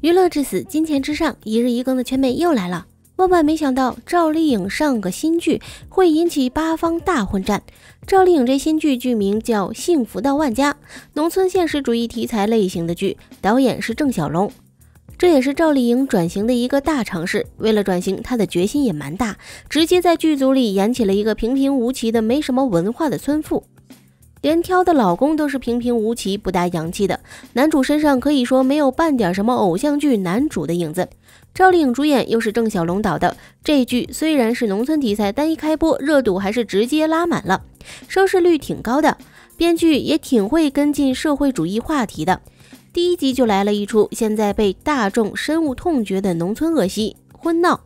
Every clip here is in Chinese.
娱乐至死，金钱至上，一日一更的圈妹又来了。万万没想到，赵丽颖上个新剧会引起八方大混战。赵丽颖这新剧剧名叫《幸福到万家》，农村现实主义题材类型的剧，导演是郑晓龙。这也是赵丽颖转型的一个大尝试。为了转型，她的决心也蛮大，直接在剧组里演起了一个平平无奇的、没什么文化的村妇。连挑的老公都是平平无奇、不大洋气的。男主身上可以说没有半点什么偶像剧男主的影子。赵丽颖主演，又是郑晓龙导的。这剧虽然是农村题材，但一开播热度还是直接拉满了，收视率挺高的。编剧也挺会跟进社会主义话题的。第一集就来了一出现在被大众深恶痛绝的农村恶习——婚闹。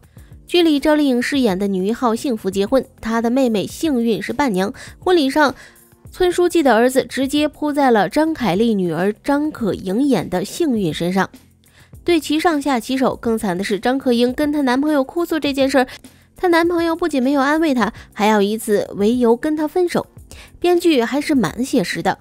剧里赵丽颖饰演的女一号幸福结婚，她的妹妹幸运是伴娘。婚礼上。村书记的儿子直接扑在了张凯丽女儿张可盈演的幸运身上，对其上下其手。更惨的是，张可盈跟她男朋友哭诉这件事儿，她男朋友不仅没有安慰她，还要以此为由跟她分手。编剧还是蛮写实的，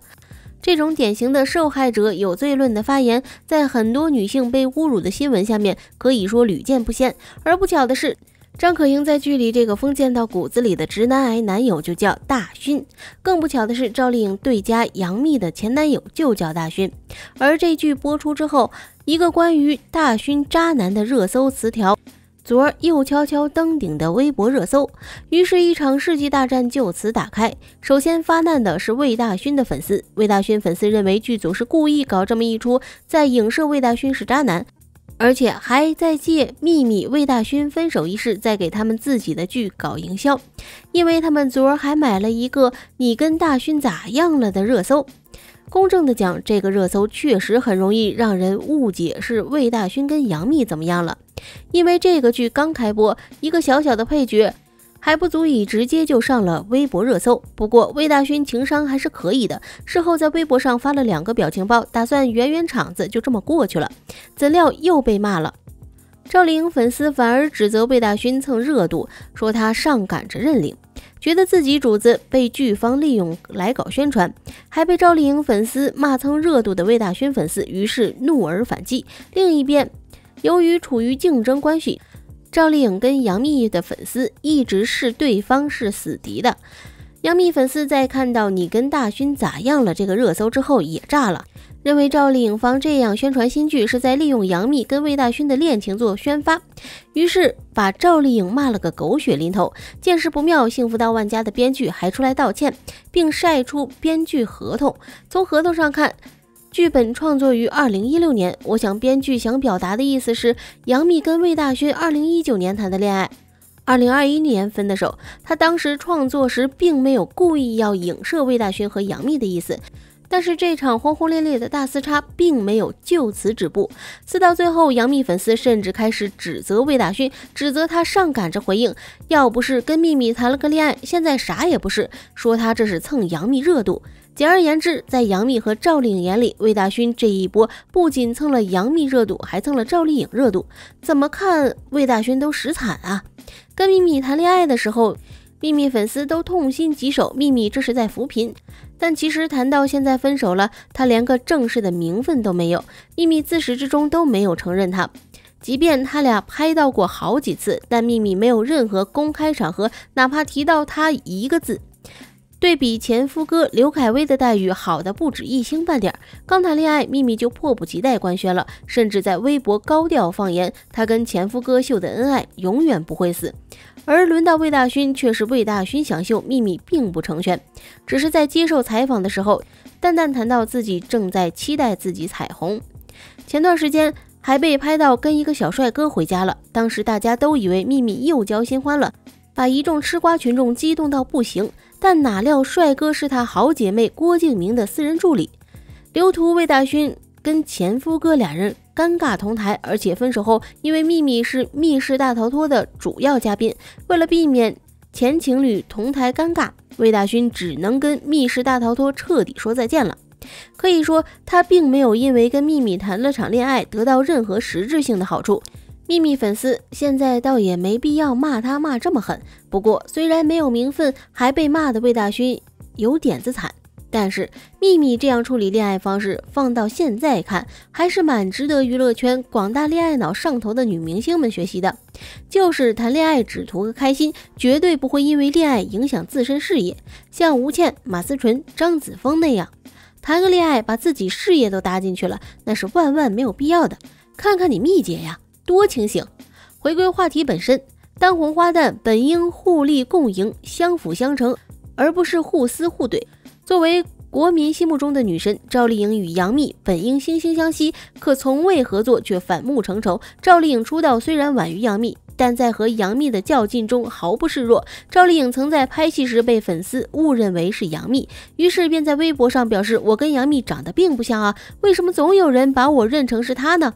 这种典型的受害者有罪论的发言，在很多女性被侮辱的新闻下面可以说屡见不鲜。而不巧的是。张可盈在剧里这个封建到骨子里的直男癌男友就叫大勋，更不巧的是赵丽颖对家杨幂的前男友就叫大勋。而这剧播出之后，一个关于大勋渣男的热搜词条，昨儿又悄悄登顶的微博热搜，于是，一场世纪大战就此打开。首先发难的是魏大勋的粉丝，魏大勋粉丝认为剧组是故意搞这么一出，在影射魏大勋是渣男。而且还在借秘密魏大勋分手一事，在给他们自己的剧搞营销，因为他们昨儿还买了一个“你跟大勋咋样了”的热搜。公正的讲，这个热搜确实很容易让人误解是魏大勋跟杨幂怎么样了，因为这个剧刚开播，一个小小的配角。还不足以直接就上了微博热搜。不过魏大勋情商还是可以的，事后在微博上发了两个表情包，打算圆圆场子，就这么过去了。怎料又被骂了。赵丽颖粉丝反而指责魏大勋蹭热度，说他上赶着认领，觉得自己主子被剧方利用来搞宣传，还被赵丽颖粉丝骂蹭热度的魏大勋粉丝，于是怒而反击。另一边，由于处于竞争关系。赵丽颖跟杨幂的粉丝一直视对方是死敌的。杨幂粉丝在看到你跟大勋咋样了这个热搜之后也炸了，认为赵丽颖方这样宣传新剧是在利用杨幂跟魏大勋的恋情做宣发，于是把赵丽颖骂了个狗血淋头。见势不妙，幸福到万家的编剧还出来道歉，并晒出编剧合同。从合同上看。剧本创作于二零一六年，我想编剧想表达的意思是，杨幂跟魏大勋二零一九年谈的恋爱，二零二一年分的手。他当时创作时并没有故意要影射魏大勋和杨幂的意思，但是这场轰轰烈烈的大撕叉并没有就此止步，撕到最后，杨幂粉丝甚至开始指责魏大勋，指责他上赶着回应，要不是跟幂幂谈了个恋爱，现在啥也不是，说他这是蹭杨幂热度。简而言之，在杨幂和赵丽颖眼里，魏大勋这一波不仅蹭了杨幂热度，还蹭了赵丽颖热度。怎么看魏大勋都实惨啊！跟幂幂谈恋爱的时候，幂幂粉丝都痛心疾首，幂幂这是在扶贫。但其实谈到现在分手了，他连个正式的名分都没有，幂幂自始至终都没有承认他。即便他俩拍到过好几次，但幂幂没有任何公开场合，哪怕提到他一个字。对比前夫哥刘恺威的待遇好的不止一星半点，刚谈恋爱，秘密就迫不及待官宣了，甚至在微博高调放言，他跟前夫哥秀的恩爱永远不会死。而轮到魏大勋，却是魏大勋想秀，秘密并不成全，只是在接受采访的时候，淡淡谈到自己正在期待自己彩虹。前段时间还被拍到跟一个小帅哥回家了，当时大家都以为秘密又交新欢了，把一众吃瓜群众激动到不行。但哪料，帅哥是他好姐妹郭敬明的私人助理。刘图、魏大勋跟前夫哥俩人尴尬同台，而且分手后，因为秘密是《密室大逃脱》的主要嘉宾，为了避免前情侣同台尴尬，魏大勋只能跟《密室大逃脱》彻底说再见了。可以说，他并没有因为跟秘密谈了场恋爱得到任何实质性的好处。秘密粉丝现在倒也没必要骂他骂这么狠。不过虽然没有名分，还被骂的魏大勋有点子惨。但是秘密这样处理恋爱方式，放到现在看，还是蛮值得娱乐圈广大恋爱脑上头的女明星们学习的。就是谈恋爱只图个开心，绝对不会因为恋爱影响自身事业。像吴倩、马思纯、张子枫那样，谈个恋爱把自己事业都搭进去了，那是万万没有必要的。看看你蜜姐呀，多清醒！回归话题本身，当红花旦本应互利共赢、相辅相成，而不是互撕互怼。作为国民心目中的女神，赵丽颖与杨幂本应惺惺相惜，可从未合作却反目成仇。赵丽颖出道虽然晚于杨幂，但在和杨幂的较劲中毫不示弱。赵丽颖曾在拍戏时被粉丝误认为是杨幂，于是便在微博上表示：“我跟杨幂长得并不像啊，为什么总有人把我认成是她呢？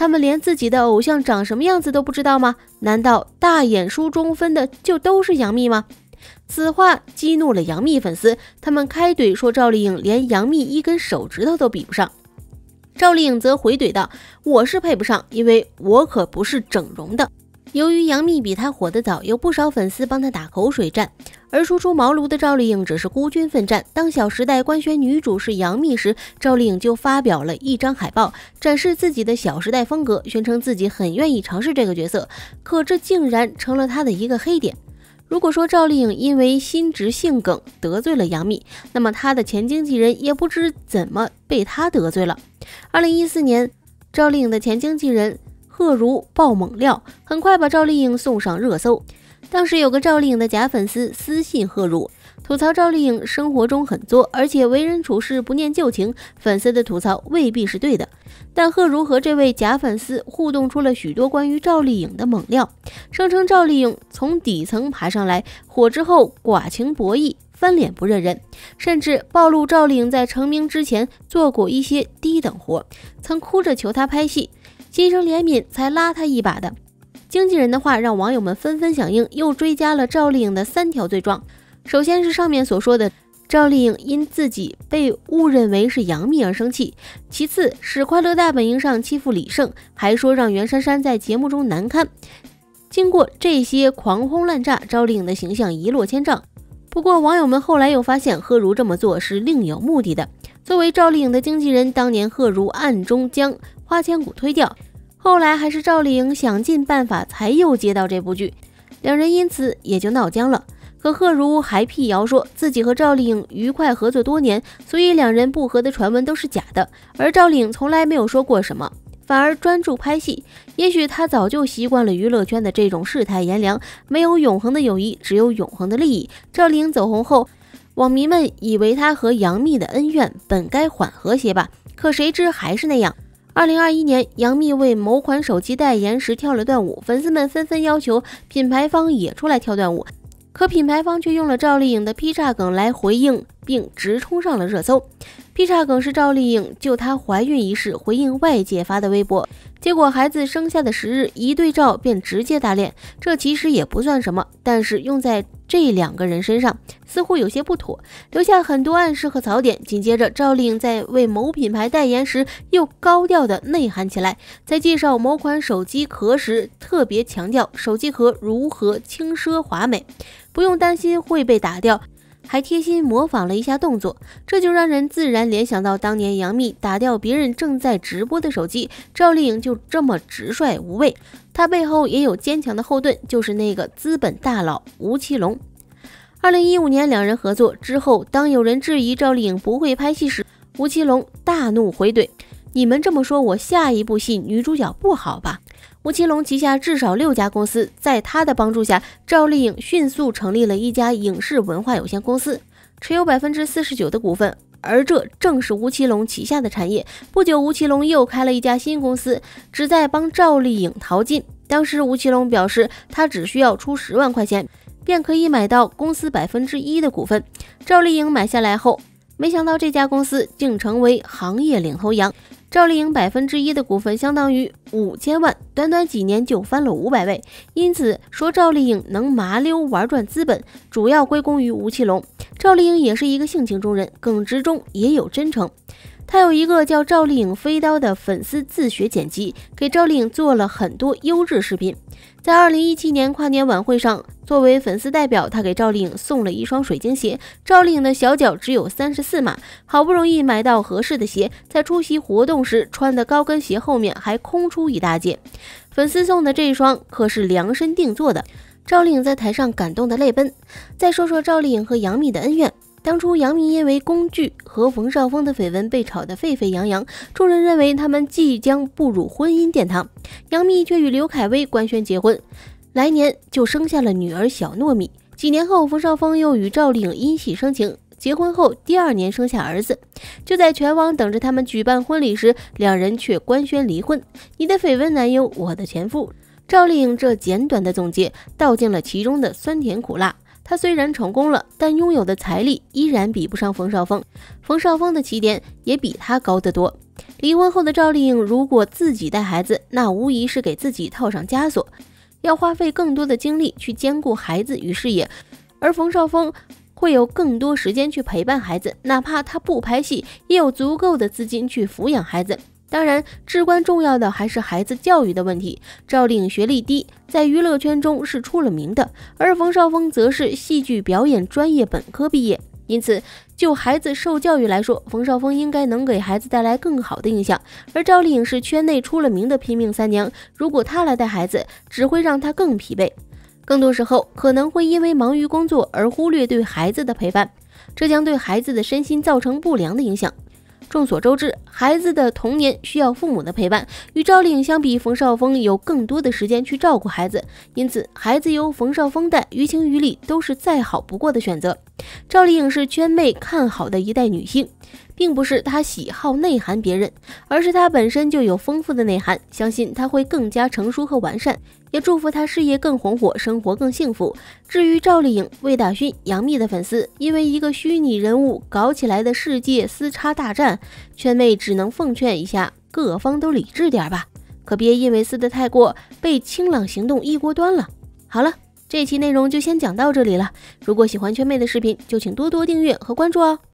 他们连自己的偶像长什么样子都不知道吗？难道大眼梳中分的就都是杨幂吗？”此话激怒了杨幂粉丝，他们开怼说赵丽颖连杨幂一根手指头都比不上。赵丽颖则回怼道：“我是配不上，因为我可不是整容的。”由于杨幂比她火得早，有不少粉丝帮她打口水战。而初出茅庐的赵丽颖只是孤军奋战。当《小时代》官宣女主是杨幂时，赵丽颖就发表了一张海报，展示自己的《小时代》风格，宣称自己很愿意尝试这个角色。可这竟然成了她的一个黑点。如果说赵丽颖因为心直性梗得罪了杨幂，那么她的前经纪人也不知怎么被她得罪了。二零一四年，赵丽颖的前经纪人贺如爆猛料，很快把赵丽颖送上热搜。当时有个赵丽颖的假粉丝私信贺如。吐槽赵丽颖生活中很作，而且为人处事不念旧情。粉丝的吐槽未必是对的，但贺如和这位假粉丝互动出了许多关于赵丽颖的猛料，声称赵丽颖从底层爬上来，火之后寡情薄义，翻脸不认人，甚至暴露赵丽颖在成名之前做过一些低等活，曾哭着求她拍戏，心生怜悯才拉她一把的。经纪人的话让网友们纷纷响应，又追加了赵丽颖的三条罪状。首先是上面所说的赵丽颖因自己被误认为是杨幂而生气，其次是《快乐大本营》上欺负李晟，还说让袁姗姗在节目中难堪。经过这些狂轰滥炸，赵丽颖的形象一落千丈。不过网友们后来又发现，贺如这么做是另有目的的。作为赵丽颖的经纪人，当年贺如暗中将花千骨推掉，后来还是赵丽颖想尽办法才又接到这部剧，两人因此也就闹僵了。可贺如还辟谣说自己和赵丽颖愉快合作多年，所以两人不和的传闻都是假的。而赵丽颖从来没有说过什么，反而专注拍戏。也许她早就习惯了娱乐圈的这种世态炎凉，没有永恒的友谊，只有永恒的利益。赵丽颖走红后，网民们以为她和杨幂的恩怨本该缓和些吧，可谁知还是那样。二零二一年，杨幂为某款手机代言时跳了段舞，粉丝们纷纷要求品牌方也出来跳段舞。可品牌方却用了赵丽颖的劈叉梗来回应，并直冲上了热搜。劈叉梗是赵丽颖就她怀孕一事回应外界发的微博，结果孩子生下的时日一对照便直接打脸。这其实也不算什么，但是用在这两个人身上似乎有些不妥，留下很多暗示和槽点。紧接着，赵丽颖在为某品牌代言时又高调的内涵起来，在介绍某款手机壳时特别强调手机壳如何轻奢华美。不用担心会被打掉，还贴心模仿了一下动作，这就让人自然联想到当年杨幂打掉别人正在直播的手机，赵丽颖就这么直率无畏。她背后也有坚强的后盾，就是那个资本大佬吴奇隆。二零一五年两人合作之后，当有人质疑赵丽颖不会拍戏时，吴奇隆大怒回怼：“你们这么说，我下一部戏女主角不好吧？”吴奇隆旗下至少六家公司，在他的帮助下，赵丽颖迅速成立了一家影视文化有限公司，持有百分之四十九的股份，而这正是吴奇隆旗下的产业。不久，吴奇隆又开了一家新公司，旨在帮赵丽颖淘金。当时，吴奇隆表示，他只需要出十万块钱，便可以买到公司百分之一的股份。赵丽颖买下来后，没想到这家公司竟成为行业领头羊。赵丽颖百分之一的股份相当于五千万，短短几年就翻了五百倍。因此说赵丽颖能麻溜玩转资本，主要归功于吴奇隆。赵丽颖也是一个性情中人，耿直中也有真诚。他有一个叫赵丽颖飞刀的粉丝自学剪辑，给赵丽颖做了很多优质视频。在二零一七年跨年晚会上，作为粉丝代表，他给赵丽颖送了一双水晶鞋。赵丽颖的小脚只有三十四码，好不容易买到合适的鞋，在出席活动时穿的高跟鞋后面还空出一大截。粉丝送的这一双可是量身定做的。赵丽颖在台上感动的泪奔。再说说赵丽颖和杨幂的恩怨。当初杨幂因为工具和冯绍峰的绯闻被炒得沸沸扬扬，众人认为他们即将步入婚姻殿堂。杨幂却与刘恺威官宣结婚，来年就生下了女儿小糯米。几年后，冯绍峰又与赵丽颖因戏生情，结婚后第二年生下儿子。就在全网等着他们举办婚礼时，两人却官宣离婚。你的绯闻男友，我的前夫。赵丽颖这简短的总结，道尽了其中的酸甜苦辣。她虽然成功了，但拥有的财力依然比不上冯绍峰。冯绍峰的起点也比她高得多。离婚后的赵丽颖如果自己带孩子，那无疑是给自己套上枷锁，要花费更多的精力去兼顾孩子与事业。而冯绍峰会有更多时间去陪伴孩子，哪怕他不拍戏，也有足够的资金去抚养孩子。当然，至关重要的还是孩子教育的问题。赵丽颖学历低，在娱乐圈中是出了名的，而冯绍峰则是戏剧表演专业本科毕业，因此就孩子受教育来说，冯绍峰应该能给孩子带来更好的印象。而赵丽颖是圈内出了名的拼命三娘，如果她来带孩子，只会让她更疲惫，更多时候可能会因为忙于工作而忽略对孩子的陪伴，这将对孩子的身心造成不良的影响。众所周知，孩子的童年需要父母的陪伴。与赵丽颖相比，冯绍峰有更多的时间去照顾孩子，因此孩子由冯绍峰带，于情于理都是再好不过的选择。赵丽颖是圈妹看好的一代女性，并不是她喜好内涵别人，而是她本身就有丰富的内涵，相信她会更加成熟和完善。也祝福他事业更红火，生活更幸福。至于赵丽颖、魏大勋、杨幂的粉丝，因为一个虚拟人物搞起来的世界撕叉大战，圈妹只能奉劝一下，各方都理智点吧，可别因为撕得太过，被清朗行动一锅端了。好了，这期内容就先讲到这里了。如果喜欢圈妹的视频，就请多多订阅和关注哦。